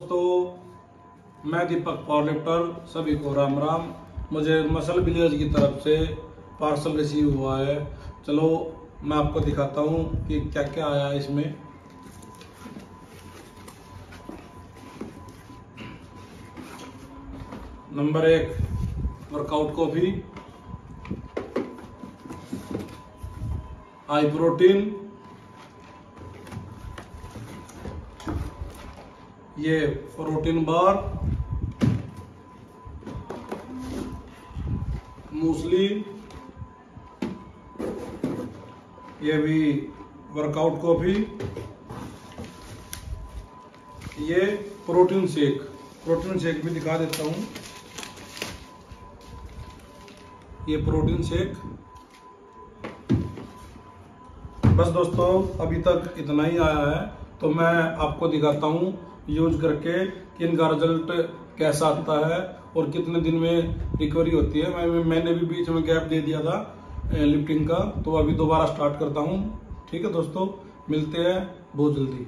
दोस्तों मैं दीपक power lifter सभी को राम राम। मुझे मसल विलेज की तरफ़ से पार्सल रिसीव हुआ है। चलो, मैं आपको दिखाता हूँ कि क्या क्या आया इसमें। नंबर एक, वर्कआउट कॉफ़ी। High protein. ये प्रोटीन बार मूसली ये भी वर्कआउट कॉफ़ी, ये प्रोटीन शेक प्रोटीन शेक भी दिखा देता हूँ। ये प्रोटीन शेक। बस दोस्तों, अभी तक इतना ही आया है तो मैं आपको दिखाता हूँ यूज़ करके कि इनका रिज़ल्ट कैसा आता है और कितने दिन में रिकवरी होती है। मैं मैंने भी बीच में गैप दे दिया था लिफ्टिंग का। तो अभी दोबारा स्टार्ट करता हूँ। ठीक है दोस्तों, मिलते हैं बहुत जल्दी।